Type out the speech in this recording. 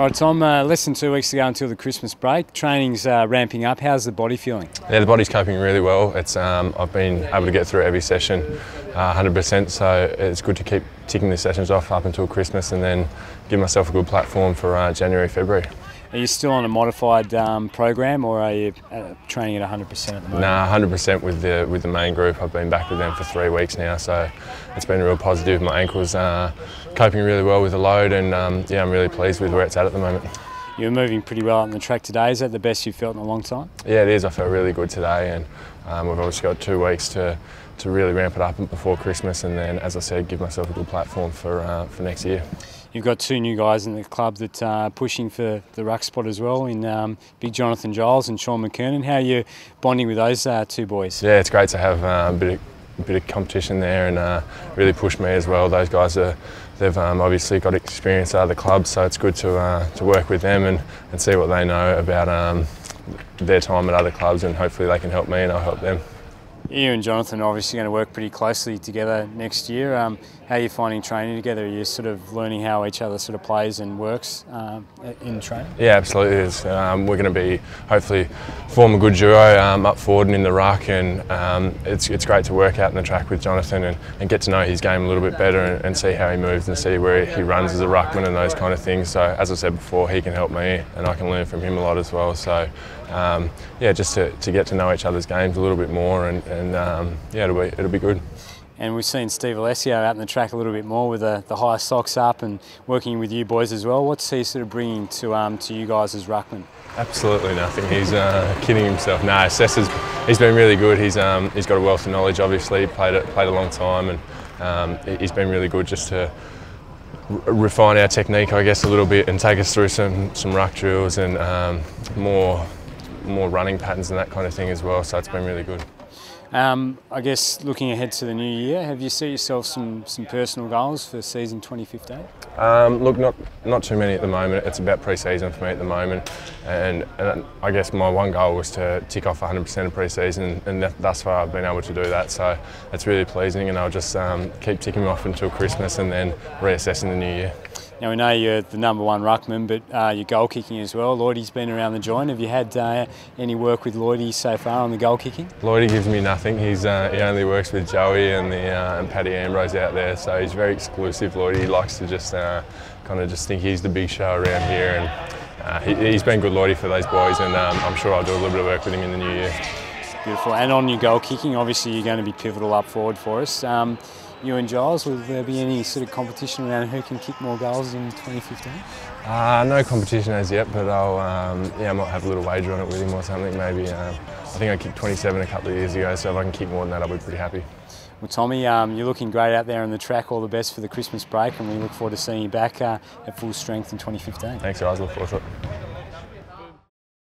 All right, Tom, uh, less than two weeks to go until the Christmas break. Training's uh, ramping up. How's the body feeling? Yeah, the body's coping really well. It's um, I've been able to get through every session uh, 100%, so it's good to keep ticking the sessions off up until Christmas and then give myself a good platform for uh, January, February. Are you still on a modified um, program, or are you uh, training at 100% at the moment? Nah, 100% with the with the main group. I've been back with them for three weeks now, so it's been real positive. My ankle's uh, coping really well with the load, and um, yeah, I'm really pleased with where it's at at the moment. You're moving pretty well on the track today. Is that the best you've felt in a long time? Yeah, it is. I felt really good today, and um, we've obviously got two weeks to to really ramp it up before Christmas, and then, as I said, give myself a good platform for uh, for next year. You've got two new guys in the club that are pushing for the ruck spot as well in um, Big Jonathan Giles and Shaun McKernan. How are you bonding with those uh, two boys? Yeah, it's great to have uh, a bit of a bit of competition there and uh, really push me as well. Those guys are they've um, obviously got experience out of the club, so it's good to uh, to work with them and, and see what they know about um, their time at other clubs, and hopefully they can help me and I'll help them. You and Jonathan are obviously going to work pretty closely together next year. Um, how are you finding training together? Are you sort of learning how each other sort of plays and works um, in training? Yeah, absolutely. Um, we're going to be hopefully form a good duo um, up forward and in the ruck, and um, it's it's great to work out in the track with Jonathan and, and get to know his game a little bit better and, and see how he moves and see where he runs as a ruckman and those kind of things. So as I said before, he can help me and I can learn from him a lot as well. So um, yeah, just to, to get to know each other's games a little bit more and, and um, yeah, it'll be, it'll be good. And we've seen Steve Alessio out in the track a little bit more with the, the high socks up and working with you boys as well. What's he sort of bringing to um, to you guys as ruckman? Absolutely nothing. He's uh, kidding himself. No, Sess has, he's been really good. He's um, he's got a wealth of knowledge. Obviously, played played a long time, and um, he's been really good just to refine our technique, I guess, a little bit and take us through some some ruck drills and um, more more running patterns and that kind of thing as well. So it's been really good. Um, I guess looking ahead to the new year, have you set yourself some, some personal goals for season 2015? Um, look, not not too many at the moment. It's about pre-season for me at the moment, and, and I guess my one goal was to tick off 100% of pre-season, and thus far I've been able to do that. So it's really pleasing, and I'll just um, keep ticking off until Christmas, and then reassess in the new year. Now we know you're the number one ruckman, but uh, you're goal kicking as well. Lloydie's been around the joint. Have you had uh, any work with Lloydie so far on the goal kicking? Lloydie gives me nothing. He's uh, he only works with Joey and the uh, and Paddy Ambrose out there, so he's very exclusive. Lloydie he likes to just uh, kind of just think he's the big show around here, and uh, he, has been good Lloydie for those boys, and um, I'm sure I'll do a little bit of work with him in the new year. Beautiful. And on your goal kicking, obviously you're going to be pivotal up forward for us. Um, you and Giles, will there be any sort of competition around who can kick more goals in 2015? Uh, no competition as yet, but I'll um, yeah, I might have a little wager on it with him or something. Maybe um, I think I kicked 27 a couple of years ago, so if I can kick more than that, I'll be pretty happy. Well, Tommy, um, you're looking great out there on the track. All the best for the Christmas break, and we look forward to seeing you back uh, at full strength in 2015. Thanks, guys. Look forward to it.